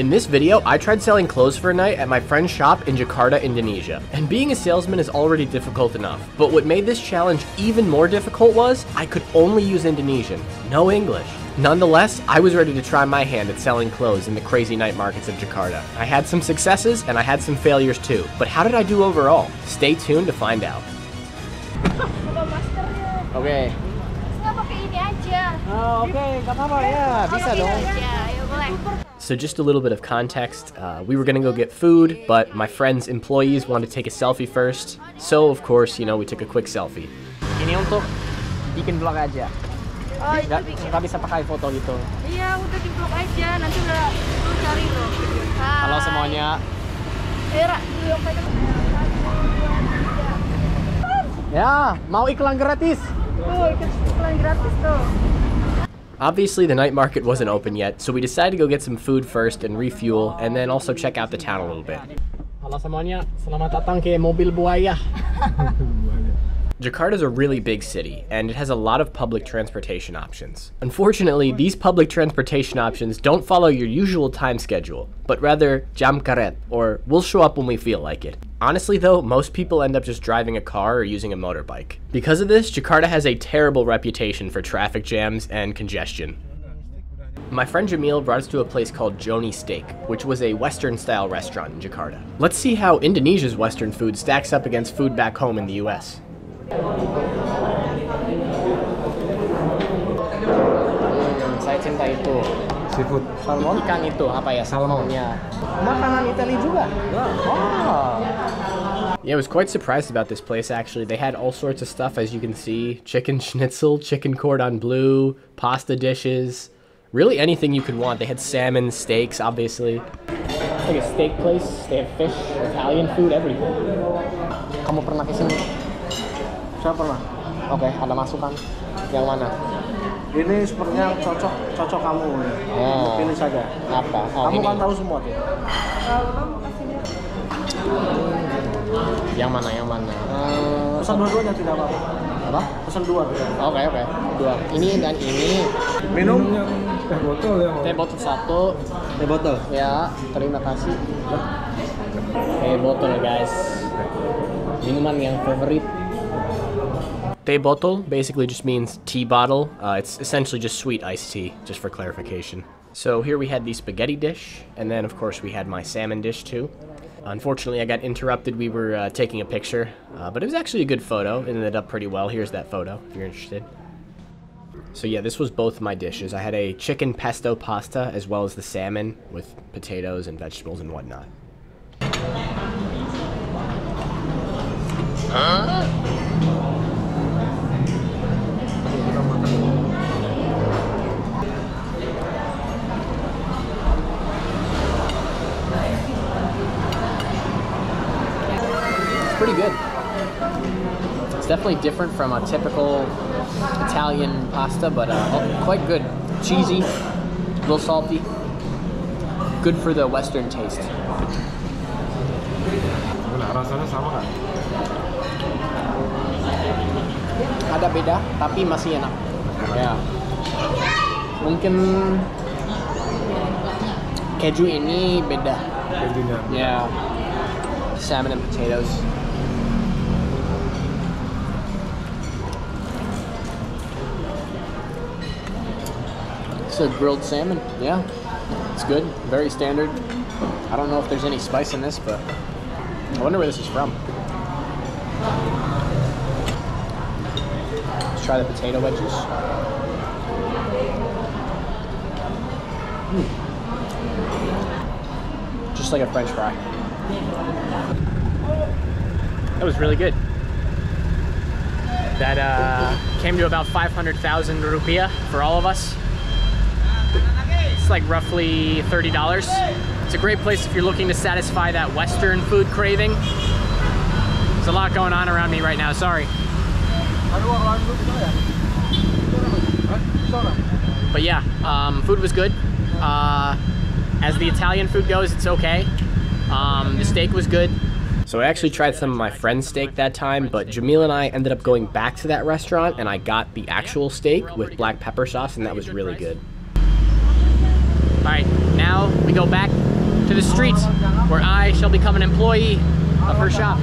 In this video, I tried selling clothes for a night at my friend's shop in Jakarta, Indonesia. And being a salesman is already difficult enough, but what made this challenge even more difficult was I could only use Indonesian, no English. Nonetheless, I was ready to try my hand at selling clothes in the crazy night markets of Jakarta. I had some successes and I had some failures too, but how did I do overall? Stay tuned to find out. Coba maskernya. Okay. Nggak pakai ini aja. Oh, okay, gak apa-apa ya, Pakai ini aja, ya boleh. So just a little bit of context, uh, we were gonna go get food, but my friend's employees wanted to take a selfie first. So of course, you know, we took a quick selfie. Ini untuk bikin vlog aja. Oh, itu Nggak, bikin. nggak bisa pakai foto gitu. Iya, udah di blok aja. Nanti udah lu cari lo. Halo semuanya. Eh, Ra, di blok. Ya, mau iklan gratis. Tuh, iklan gratis tuh. Obviously, the night market wasn't open yet, so we decided to go get some food first and refuel, and then also check out the town a little bit. Halo semuanya, selamat datang ke Mobil Buaya. Jakarta is a really big city, and it has a lot of public transportation options. Unfortunately, these public transportation options don't follow your usual time schedule, but rather jam karet, or we'll show up when we feel like it. Honestly though, most people end up just driving a car or using a motorbike. Because of this, Jakarta has a terrible reputation for traffic jams and congestion. My friend Jamil brought us to a place called Joni Steak, which was a Western style restaurant in Jakarta. Let's see how Indonesia's Western food stacks up against food back home in the US. Saya cinta itu. Seafood. Salmon ikan itu apa ya salmonnya? Makanan Italia juga. Oh. Yeah, I was quite surprised about this place actually. They had all sorts of stuff as you can see. Chicken schnitzel, chicken cordon bleu, pasta dishes, really anything you could want. They had salmon, steaks, obviously. It's like a steak place. They have fish, Italian food, everything. Kamu pernah ke sini? Saya pernah. Oke, ada masukan. Yang mana? Ini sepertinya cocok cocok kamu. Oh. Pilih saja. Apa? Oh, kamu ini. kan tahu semua tuh. Yang mana? Yang mana? Eh, Pesan dua-duanya tidak apa-apa. apa? Pesan dua. Oke oke. Dua. Ini dan ini. Minum. teh botol ya Teh botol satu. Teh botol. Ya, terima kasih. Teh botol guys. Minuman yang favorit. Teh botol basically just means tea bottle. Uh, it's essentially just sweet iced tea, just for clarification. So here we had the spaghetti dish, and then of course we had my salmon dish too. Unfortunately, I got interrupted. We were uh, taking a picture, uh, but it was actually a good photo. It ended up pretty well. Here's that photo if you're interested. So yeah, this was both my dishes. I had a chicken pesto pasta as well as the salmon with potatoes and vegetables and whatnot. It's pretty good. It's definitely different from a typical Italian pasta, but uh, quite good. Cheesy, a little salty. Good for the Western taste. Gimana rasanya sama kan? Ada beda, tapi masih enak. Ya. Mungkin keju ini beda. Kejunya. Yeah. Salmon and potatoes. A grilled salmon. Yeah. It's good. Very standard. I don't know if there's any spice in this, but I wonder where this is from. Let's try the potato wedges. Mm. Just like a french fry. That was really good. That uh, came to about 500,000 rupiah for all of us. It's like roughly $30. It's a great place if you're looking to satisfy that Western food craving. There's a lot going on around me right now, sorry. But yeah, um, food was good. Uh, as the Italian food goes, it's okay. Um, the steak was good. So I actually tried some of my friend's steak that time, but Jamil and I ended up going back to that restaurant and I got the actual steak with black pepper sauce and that was really good. All right, now we go back to the street where I shall become an employee of her shop.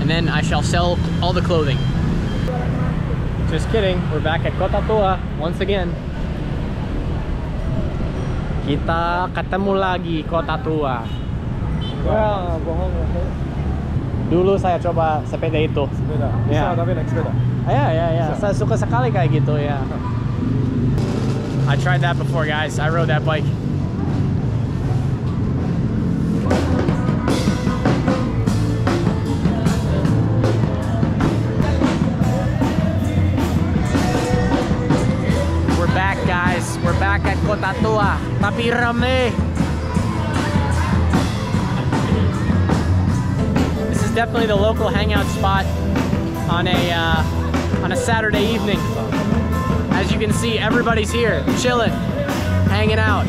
And then I shall sell all the clothing. Just kidding, we're back at Kota Tua once again. Kita ketemu lagi Kota Tua. Wah, bohong ya. Dulu saya coba sepeda itu. Sepeda. Bisa Ya. tapi naik sepeda. Ya, ya, ya. Saya suka sekali kayak gitu ya. I tried that before, guys. I rode that bike. We're back, guys. We're back at Kota Tua. Tapi rame. This is definitely the local hangout spot on a uh, on a Saturday evening. As you can see, everybody's here, chilling, hanging out,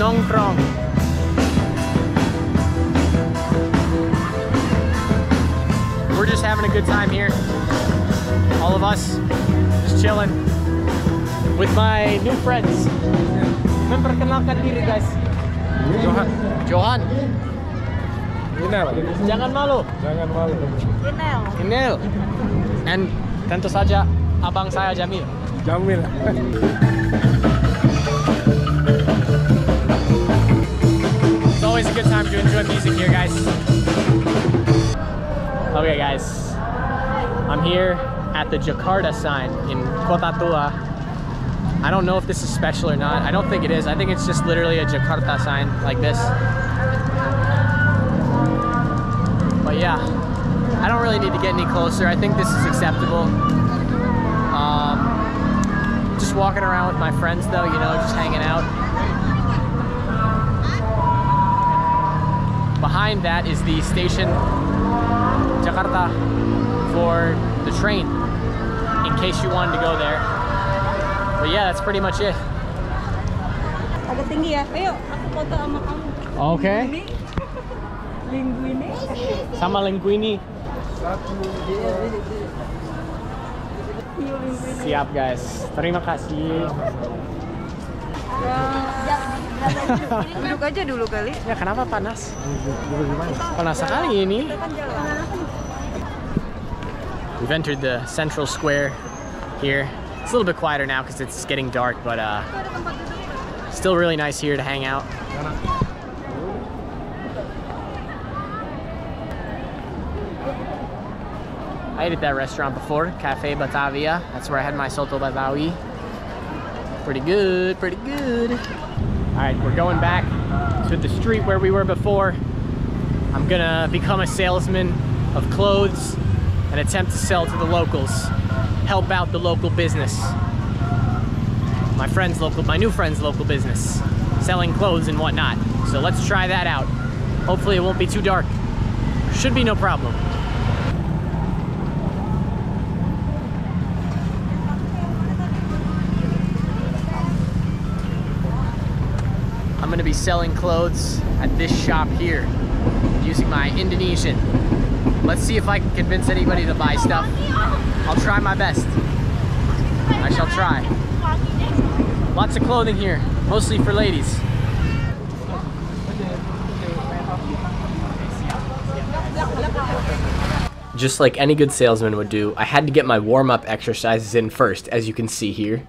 nongkrong. We're just having a good time here. All of us, just chilling with my new friends. Memperkenalkan diri, guys. Yohan. Yohan, Enel. jangan malu. Jangan malu. Enel. Enel. And tentu saja abang saya Jamil. Jamil. It's always a good time to enjoy music here, guys. Okay, guys. I'm here at the Jakarta sign in Kota Tua. I don't know if this is special or not. I don't think it is. I think it's just literally a Jakarta sign like this. But yeah, I don't really need to get any closer. I think this is acceptable. Walking around with my friends though, you know, just hanging out. Behind that is the station Jakarta for the train in case you wanted to go there. But yeah, that's pretty much it. Agak tinggi ya. Ayo, aku foto sama kamu. Okay. Ini. Linggu ini. Sama linguini. Siap guys. Terima kasih. Duduk aja dulu kali. Ya kenapa panas? Panas sekali ini. Kita kan jalan. We've entered the central square here. It's a little bit quieter now because it's getting dark, but uh, still really nice here to hang out. I ate at that restaurant before, Cafe Batavia. That's where I had my Soto Betawi. Pretty good, pretty good. All right, we're going back to the street where we were before. I'm gonna become a salesman of clothes and attempt to sell to the locals, help out the local business. My friend's local, my new friend's local business, selling clothes and whatnot. So let's try that out. Hopefully it won't be too dark. Should be no problem. I'm gonna be selling clothes at this shop here using my Indonesian. Let's see if I can convince anybody to buy stuff. I'll try my best. I shall try. Lots of clothing here, mostly for ladies. Just like any good salesman would do, I had to get my warm up exercises in first, as you can see here.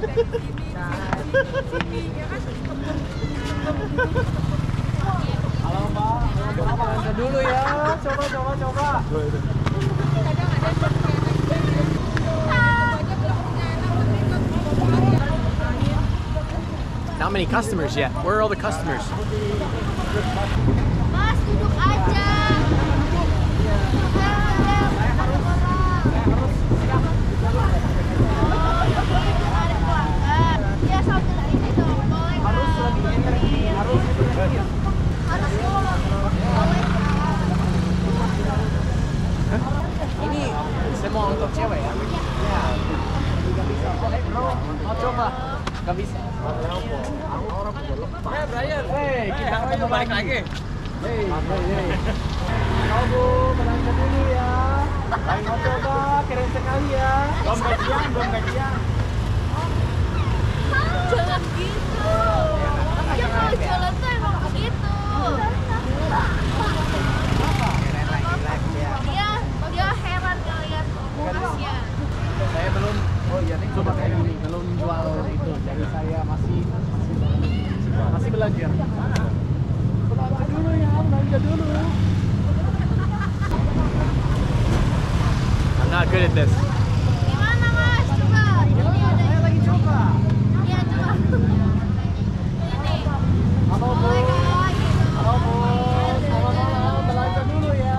dulu ya. Coba coba coba. Not many customers yet. Where are all the customers? Hei, hei, berangkat dulu ya. Lain motor bang, keren sekali ya. Belum gajian, belum gajian. Jangan gitu. Ya kalau jalan tuh emang begitu. Iya, dia heran kalian mulasnya. Saya belum, oh iya nih, coba kayak gini, belum jual itu, jadi saya masih masih belajar. Masih belajar. Belanja dulu ya.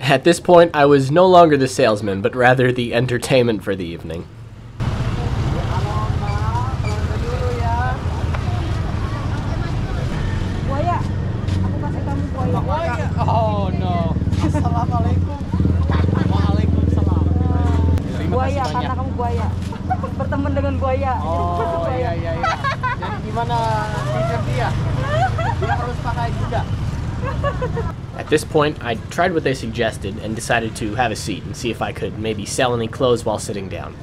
At this point, I was no longer the salesman, but rather the entertainment for the evening. Halo Mbak. Belanja dulu ya. Buaya. Aku kasih kamu buaya. Buaya. Oh no. Assalamualaikum. Waalaikumsalam. Terima Buaya kasih karena banyak. kamu buaya. Berteman dengan buaya. Oh iya iya iya. Jadi gimana teacher dia? Dia harus pakai juga. At this point, I tried what they suggested and decided to have a seat and see if I could maybe sell any clothes while sitting down.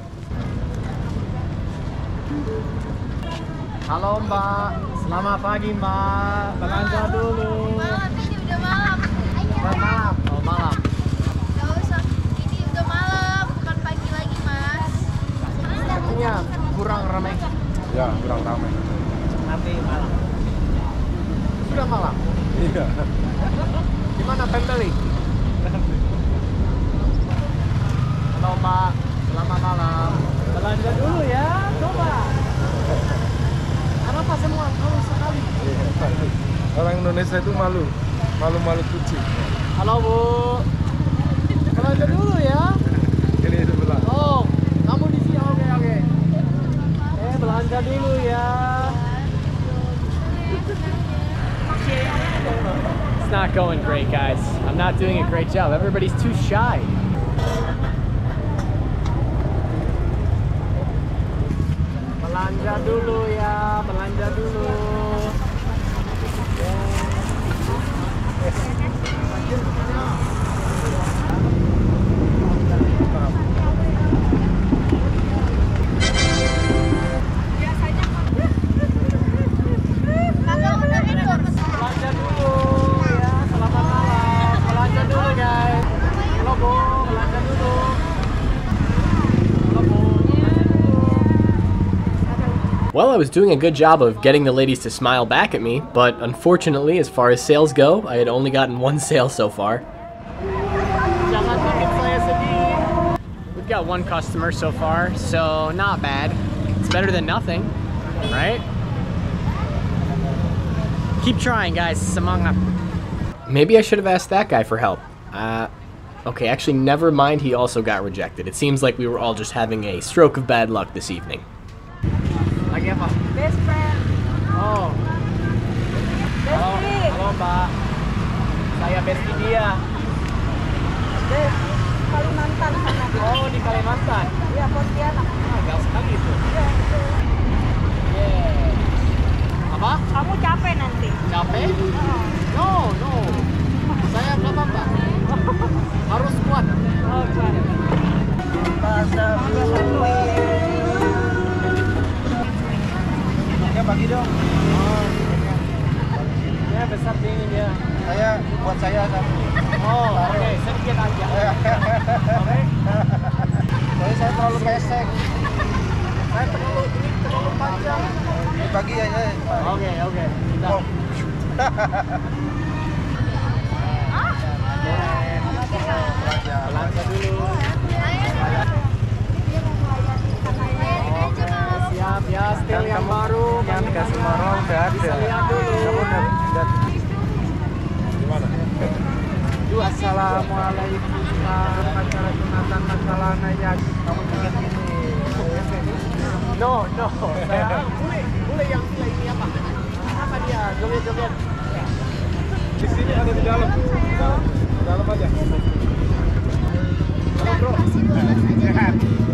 Halo Mbak. Selamat pagi Mbak. Belanja dulu. Malam ini udah malam. Selamat malam. Oh malam. Gak usah. Ini udah malam, bukan pagi lagi mas. Sepertinya kurang ramai. Ya, kurang ramai. Nanti malam. Sudah malam. Iya. Gimana family? Halo Mbak. Selamat malam. Belanja dulu ya. Coba. Kenapa semua malu sekali? Orang Indonesia itu malu, malu-malu kucing. Halo Bu. Belanja dulu ya. Ini sebelah. Oh, kamu di sini. Oke, oke. Eh, belanja dulu ya. It's not going great, guys. I'm not doing a great job. Everybody's too shy. Belanja dulu ya, belanja dulu. Kakak Well, I was doing a good job of getting the ladies to smile back at me, but unfortunately, as far as sales go, I had only gotten one sale so far. Jangan bikin saya sedih. We've got one customer so far, so not bad. It's better than nothing, right? Keep trying, guys. Semangat. Maybe I should have asked that guy for help. Uh, okay, actually, never mind. He also got rejected. It seems like we were all just having a stroke of bad luck this evening. Lagi apa? Best friend. Oh. Halo, Bestie. halo Mbak. Saya bestie dia. Best. Kalimantan sana. Oh, di Kalimantan. Iya, Pontianak. Ah, sekali itu. Yeah. Apa? Kamu capek nanti. Capek? No, no. Saya nggak apa-apa. Harus kuat. Oh, gimana? Ya bagi dong. Oh. Ya besar dingin ya. Saya buat saya kan. Oh, oke, sedikit aja. Oke. Soalnya saya terlalu pesek. Saya terlalu ini terlalu panjang. Bagi ya, ya. Oke, oke. Kita. Belanja dulu. Siap stil yang baru. Kan Kami kasih marah udah ada. Kamu udah udah gimana? Dua. Assalamualaikum acara sunatan masalahnya ya. Kamu ini. No, no. Saya boleh, boleh yang gila ini apa? Apa dia? Joget-joget. Di sini ada di dalam. Di dalam, di dalam aja. Obama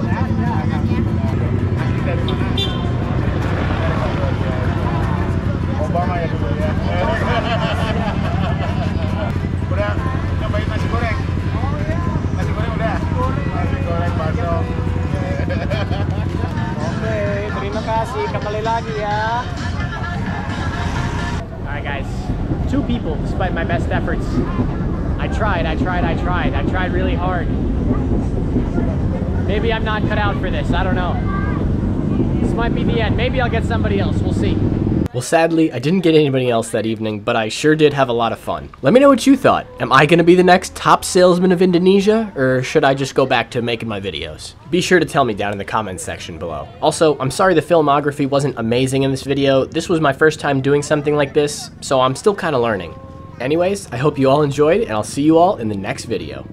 I tried, I tried, I tried. I tried really hard. Maybe I'm not cut out for this. I don't know. This might be the end. Maybe I'll get somebody else. We'll see. Well, sadly, I didn't get anybody else that evening, but I sure did have a lot of fun. Let me know what you thought. Am I gonna be the next top salesman of Indonesia, or should I just go back to making my videos? Be sure to tell me down in the comments section below. Also, I'm sorry the filmography wasn't amazing in this video. This was my first time doing something like this, so I'm still kinda learning. Anyways, I hope you all enjoyed, and I'll see you all in the next video.